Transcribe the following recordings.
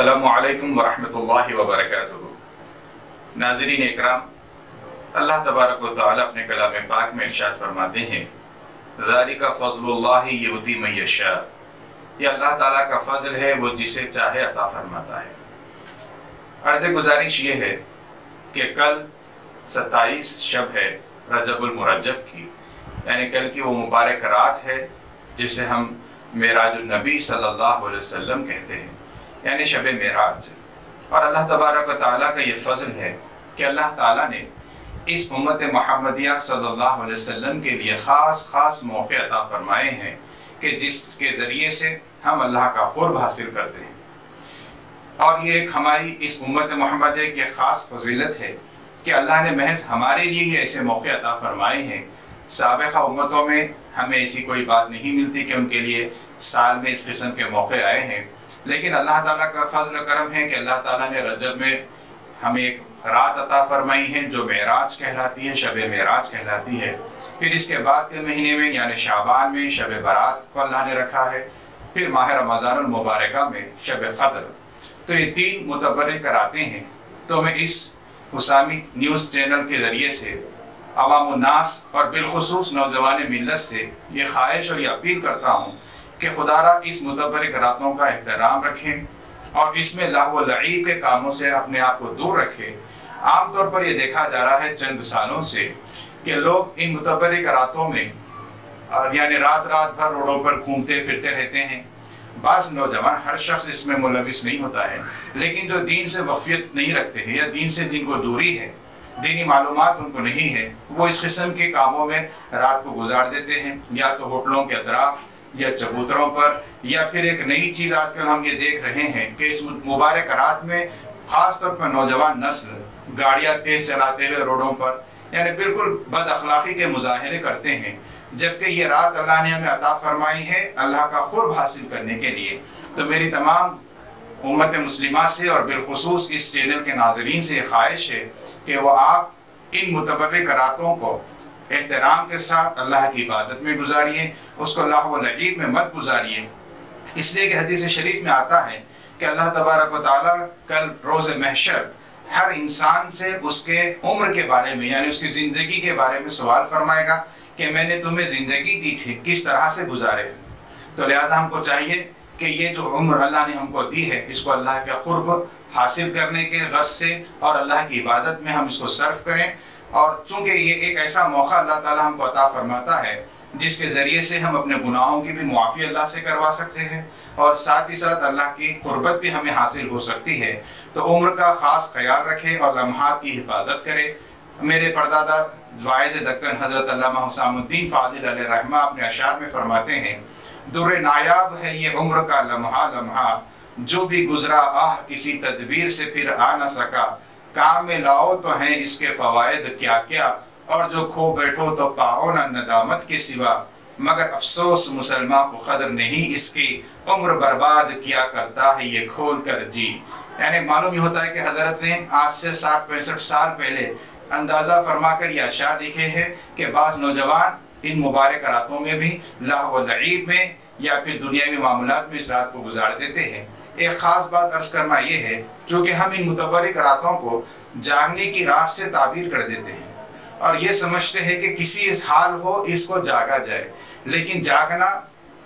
السلام علیکم ورحمۃ اللہ وبرکاتہ۔ ناظرین اکرام، اللہ تبارک و تعالی اپنے کلام پاک میں ارشاد فرماتے ہیں، ذالک فضل اللہ یؤتی من یشاء۔ یہ اللہ تعالیٰ کا فضل ہے، وہ جسے چاہے عطا فرماتا ہے۔ عرض گزارش یہ ہے کہ کل ستائیس شب ہے رجب المرجب کی۔ یعنی کل کی وہ مبارک رات ہے جسے ہم معراج النبی صلی اللہ علیہ وسلم کہتے ہیں۔ یعنی شب معراج۔ اور اللہ تبارک و تعالیٰ کا یہ فضل ہے کہ اللہ تعالیٰ نے اس امت محمدیہ صلی اللہ علیہ وسلم کے لیے خاص خاص موقع عطا فرمائے ہیں کہ جس کے ذریعے سے ہم اللہ کا قرب حاصل کرتے ہیں۔ اور یہ ایک ہماری اس امت محمدیہ کی خاص فضیلت ہے کہ اللہ نے محض ہمارے لیے ہی ایسے موقع عطا فرمائے ہیں۔ سابقہ امتوں میں ہمیں ایسی کوئی بات نہیں ملتی کہ ان کے لیے سال میں اس قسم کے موقع آئے ہیں۔ لیکن اللہ تعالیٰ کا فضل و کرم ہے کہ اللہ تعالیٰ نے رجب میں ہمیں ایک رات عطا فرمائی ہے جو معراج کہلاتی ہے شب معراج کہلاتی ہے پھر اس کے بعد کے مہینے میں یعنی شعبان میں، شب برات کو اللہ نے رکھا ہے۔ پھر ماہ رمضان المبارکہ میں شب قدر۔ تو یہ تین متبرک کراتے ہیں۔ تو میں اس حسامی نیوز چینل کے ذریعے سے، عوام الناس اور بالخصوص نوجوان ملت سے یہ خواہش اور یہ اپیل کرتا ہوں کہ خدا را اس متبرک راتوں کا احترام رکھیں اور اس میں لاہ و لعیب کے کاموں سے اپنے آپ کو دور رکھیں۔ عام طور پر یہ دیکھا جا رہا ہے چند سالوں سے کہ لوگ ان متبرک راتوں میں یعنی رات رات بھر روڈوں پر گھومتے پھرتے رہتے ہیں۔ بعض نوجوان ہر شخص اس میں ملوث نہیں ہوتا ہے، لیکن جو دین سے وقفیت نہیں رکھتے ہیں یا دین سے جن کو دوری ہے، دینی معلومات ان کو نہیں ہے، وہ اس قسم کے کاموں میں رات کو گزار دیتے ہیں۔ یا تو ہوٹلوں کے اطراف یا چبوتروں پر، یا پھر ایک نئی چیز آج کل ہم یہ دیکھ رہے ہیں کہ اس مبارک رات میں خاص طور پر نوجوان نسل گاڑیاں تیز چلاتے ہوئے روڈوں پر یعنی بالکل بد اخلاقی کے مظاہرے کرتے ہیں۔ جبکہ یہ رات اللہ نے ہمیں عطا فرمائی ہے اللہ کا قرب حاصل کرنے کے لیے۔ تو میری تمام امت مسلمہ سے اور بالخصوص اس چینل کے ناظرین سے خواہش ہے کہ وہ آپ ان متبرک راتوں کو احترام کے ساتھ اللہ کی عبادت میں گزاریے، اس کو اللہ و لعیب میں مت گزاریے۔ اس لیے کہ حدیث شریف میں آتا ہے کہ اللہ تبارک و تعالیٰ کل روز محشر ہر انسان سے اس کے عمر کے بارے میں یعنی اس کی زندگی کے بارے میں سوال فرمائے گا کہ میں نے تمہیں زندگی دی تھی، کس طرح سے گزارے؟ تو لہذا ہم کو چاہیے کہ یہ جو عمر اللہ نے ہم کو دی ہے، اس کو اللہ کا قرب حاصل کرنے کے غرض سے اور اللہ کی عبادت میں ہم اس کو صرف کریں۔ اور چونکہ یہ ایک ایسا موقع اللہ تعالیٰ ہم کو عطا فرماتا ہے، جس کے ذریعے سے ہم اپنے گناہوں کی بھی معافی اللہ سے کروا سکتے ہیں، اور ساتھ ہی ساتھ اللہ کی قربت بھی ہمیں حاصل ہو سکتی ہے۔ تو عمر کا خاص خیال رکھے اور لمحات کی حفاظت کرے۔ میرے پردادا، جوائز دکن حضرت علامہ حسام الدین فاضل علیہ رحمہ اپنے اشعار میں فرماتے ہیں، در نایاب ہے یہ عمر کا لمحہ لمحہ جو بھی گزرا، آہ کسی تدبیر سے پھر آ نہ سکا۔ کام میں لاؤ تو ہیں اس کے فوائد کیا کیا، اور جو کھو بیٹھو تو پاؤ نہ ندامت کے سوا۔ مگر افسوس مسلمان کو قدر نہیں اس کی، عمر برباد کیا کرتا ہے یہ کھول کر جی۔ یعنی معلوم یہ ہوتا ہے کہ حضرت نے آج سے ساٹھ پینسٹھ سال پہلے اندازہ فرما کر یہ اشعار لکھے ہیں کہ بعض نوجوان ان مبارک راتوں میں بھی لاہ و لعیب میں یا پھر دنیاوی معاملات میں اس رات کو گزار دیتے ہیں، ایک خاص بات عرض کرنا یہ ہے، چونکہ ہم ان متبرک راتوں کو جاگنے کی رات سے تعبیر کر دیتے ہیں۔ اور یہ سمجھتے ہیں کہ کسی حال ہو اس کو جاگا جائے۔ لیکن جاگنا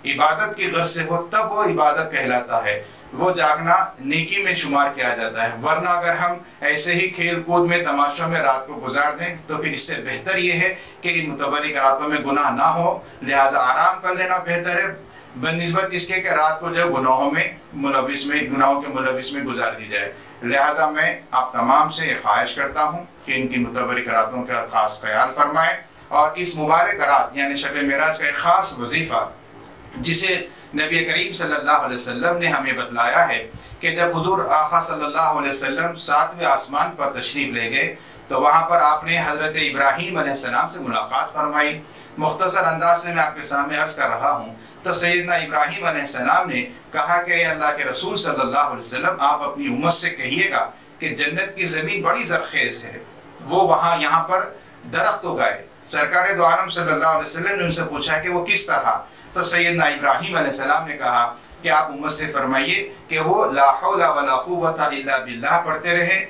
عبادت کی غرض سے ہو تب وہ عبادت کہلاتا ہے۔ وہ جاگنا نیکی میں شمار کیا جاتا ہے۔ ورنہ اگر ہم ایسے ہی کھیل کود میں، تماشوں میں رات کو گزار دیں، تو پھر اس سے بہتر یہ ہے کہ ان متبرک راتوں میں گناہ نہ ہو۔ لہٰذا آرام کر لینا بہتر ہے۔ بنسبت اس کے کہ رات کو جو گناہوں میں ملوث میں، گناہوں کے ملوث میں گزار دی جائے۔ لہٰذا میں آپ تمام سے یہ خواہش کرتا ہوں کہ ان کی متبرک راتوں کا خاص خیال فرمائیں اور اس مبارک رات یعنی شب معراج کا ایک خاص وظیفہ، جسے نبی کریم صلی اللہ علیہ وسلم نے ہمیں بتلایا ہے کہ جب حضور آقا صلی اللہ علیہ وسلم ساتویں آسمان پر تشریف لے گئے تو وہاں پر آپ نے حضرت ابراہیم علیہ السلام سے ملاقات فرمائی۔ مختصر انداز میں میں آپ کے سامنے عرض کر رہا ہوں۔ تو سیدنا ابراہیم علیہ السلام نے کہا کہ اے اللہ کے رسول صلی اللہ علیہ وسلم، آپ اپنی امت سے کہیے گا کہ جنت کی زمین بڑی زرخیز ہے۔ وہ وہاں یہاں پر درخت اگائے۔ سرکار دو عالم صلی اللہ علیہ وسلم نے ان سے پوچھا کہ وہ کس طرح؟ تو سیدنا ابراہیم علیہ السلام نے کہا کہ آپ امت سے فرمائیے کہ وہ لا حول ولا قوت الا باللہ پڑھتے رہیں؟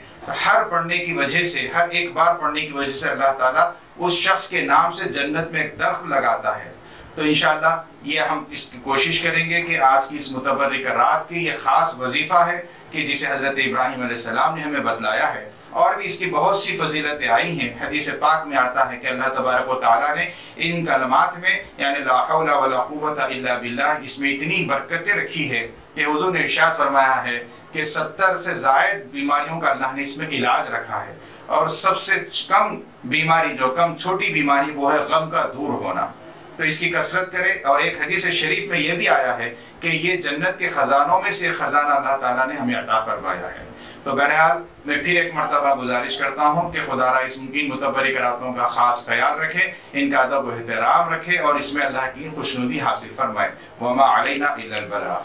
ہر پڑھنے کی وجہ سے، ہر ایک بار پڑھنے کی وجہ سے اللہ تعالیٰ اس شخص کے نام سے جنت میں ایک درخت لگاتا ہے۔ تو انشاءاللہ یہ ہم اس کی کوشش کریں گے کہ آج کی اس متبرک رات کی یہ خاص وظیفہ ہے کہ جسے حضرت ابراہیم علیہ السلام نے ہمیں بدلایا ہے۔ اور بھی اس کی بہت سی فضیلتیں آئی ہیں۔ حدیث پاک میں آتا ہے کہ اللہ تبارک و تعالیٰ نے ان کلمات میں یعنی لا حول ولا قوت الا باللہ اس میں اتنی برکتیں رکھی ہے کہ حضور نے ارشاد فرمایا ہے کہ ستر سے زائد بیماریوں کا اللہ نے اس میں علاج رکھا ہے۔ اور سب سے کم بیماری جو کم چھوٹی بیماری وہ ہے غم کا دور ہونا۔ تو اس کی کثرت کرے اور ایک حدیث شریف میں یہ بھی آیا ہے کہ یہ جنت کے خزانوں میں سے خزانہ اللہ تعالیٰ نے ہمیں عطا فرمایا ہے۔ تو بہرحال میں پھر ایک مرتبہ گزارش کرتا ہوں کہ خدا را اس ممکن متبرک راتوں کا خاص خیال رکھے، ان کا ادب و احترام رکھے اور اس میں اللہ کی خوشنودی حاصل فرمائے۔ وما علینا الا البلاغ۔